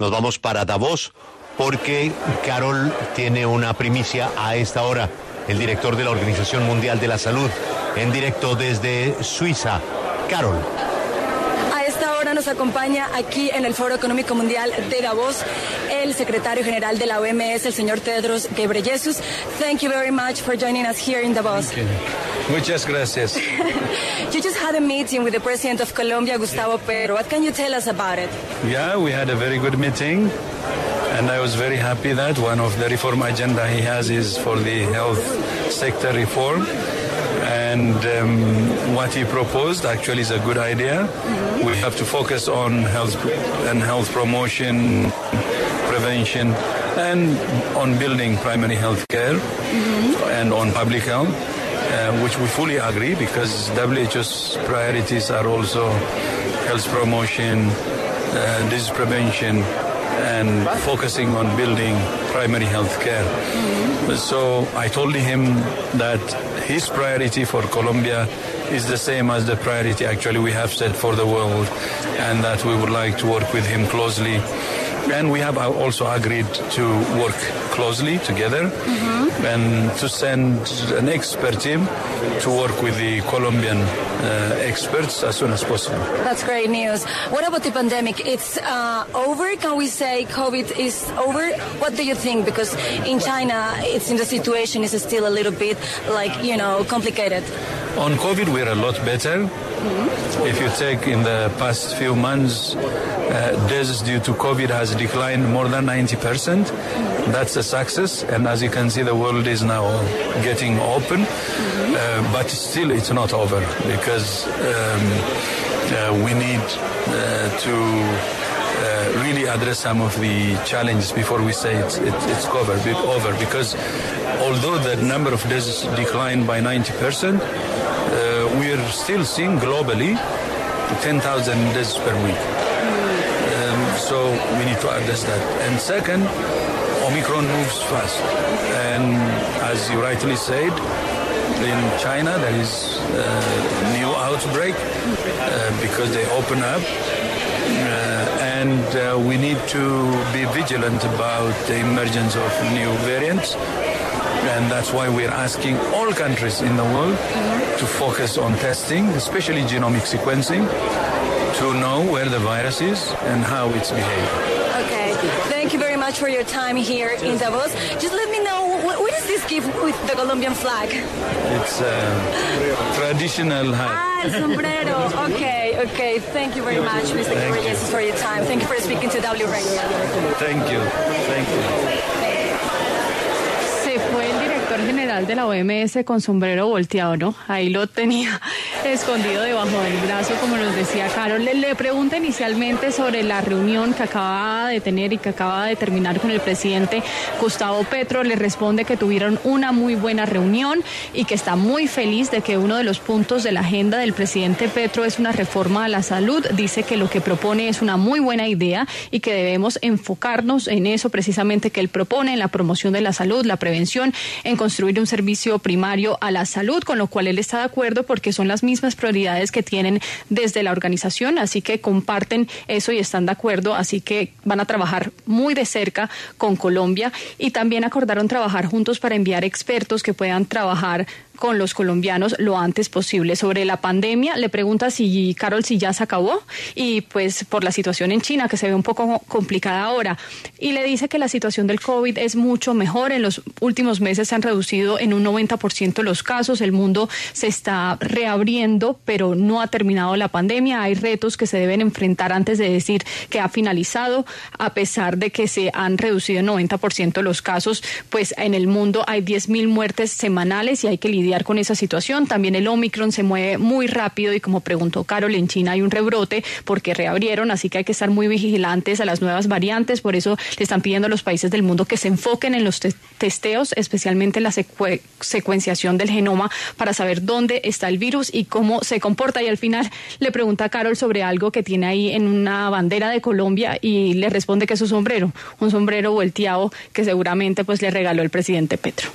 Nos vamos para Davos porque Carol tiene una primicia a esta hora. El director de la Organización Mundial de la Salud, en directo desde Suiza. Carol. A esta hora nos acompaña aquí en el Foro Económico Mundial de Davos el secretario general de la OMS, el señor Tedros Ghebreyesus. Thank you very much for joining us here in Davos. Muchas gracias. you just had a meeting with the president of Colombia, Gustavo Petro. What can you tell us about it? Yeah, we had a very good meeting. And I was very happy that one of the reform agenda he has is for the health sector reform. And um, what he proposed actually is a good idea. Mm-hmm. We have to focus on health and health promotion, prevention, and on building primary health care mm-hmm. and on public health. Uh, which we fully agree because WHO's priorities are also health promotion, uh, disease prevention, and focusing on building primary health care. Mm-hmm. So I told him that his priority for Colombia is the same as the priority actually we have set for the world, and that we would like to work with him closely. And we have also agreed to work closely together mm-hmm. and to send an expert team to work with the Colombian uh, experts as soon as possible. That's great news. What about the pandemic? It's uh, over? Can we say COVID is over? What do you think? Because in China, it's in the situation is still a little bit like, you know, complicated. On COVID, we're a lot better. Mm-hmm. If you take in the past few months, uh, deaths due to COVID has declined more than 90%. That's a success. And as you can see, the world is now getting open. Mm-hmm. Uh, but still, it's not over because um, uh, we need uh, to uh, really address some of the challenges before we say it's, it, it's covered, over. Because although the number of deaths declined by 90%, uh, we are still seeing globally 10,000 deaths per week. Um, so we need to address that. And second, Omicron moves fast. And as you rightly said, in China there is a new outbreak uh, because they open up. Uh, and uh, we need to be vigilant about the emergence of new variants. And that's why we're asking all countries in the world mm-hmm. to focus on testing, especially genomic sequencing, to know where the virus is and how it's behaving. Okay. Thank you very much for your time here in Davos. Just let me know what, what is this gift with the Colombian flag? It's a traditional hat. Ah, el sombrero. okay, okay. Thank you very much, Mr. Gabriel, for your time. Thank you for speaking to W Radio. Thank you. Thank you. De la OMS con sombrero volteado, ¿no? Ahí lo tenía escondido debajo del brazo, como nos decía Carol. Le, le pregunta inicialmente sobre la reunión que acaba de tener y que acaba de terminar con el presidente Gustavo Petro. Le responde que tuvieron una muy buena reunión y que está muy feliz de que uno de los puntos de la agenda del presidente Petro es una reforma a la salud. Dice que lo que propone es una muy buena idea y que debemos enfocarnos en eso precisamente que él propone, en la promoción de la salud, la prevención, en construir un servicio primario a la salud, con lo cual él está de acuerdo porque son las mismas prioridades que tienen desde la organización, así que comparten eso y están de acuerdo, así que van a trabajar muy de cerca con Colombia. Y también acordaron trabajar juntos para enviar expertos que puedan trabajar con los colombianos lo antes posible. Sobre la pandemia, le pregunta si Carol si ya se acabó y pues por la situación en China que se ve un poco complicada ahora y le dice que la situación del COVID es mucho mejor. En los últimos meses se han reducido en un 90% los casos. El mundo se está reabriendo, pero no ha terminado la pandemia. Hay retos que se deben enfrentar antes de decir que ha finalizado, a pesar de que se han reducido en 90% los casos. Pues en el mundo hay 10.000 muertes semanales y hay que lidiar con esa situación. También el Omicron se mueve muy rápido y como preguntó Carol, en China hay un rebrote porque reabrieron, así que hay que estar muy vigilantes a las nuevas variantes. Por eso le están pidiendo a los países del mundo que se enfoquen en los testeos, especialmente en la secuenciación del genoma para saber dónde está el virus y cómo se comporta. Y al final le pregunta a Carol sobre algo que tiene ahí en una bandera de Colombia y le responde que es su sombrero, un sombrero volteado que seguramente pues le regaló el presidente Petro.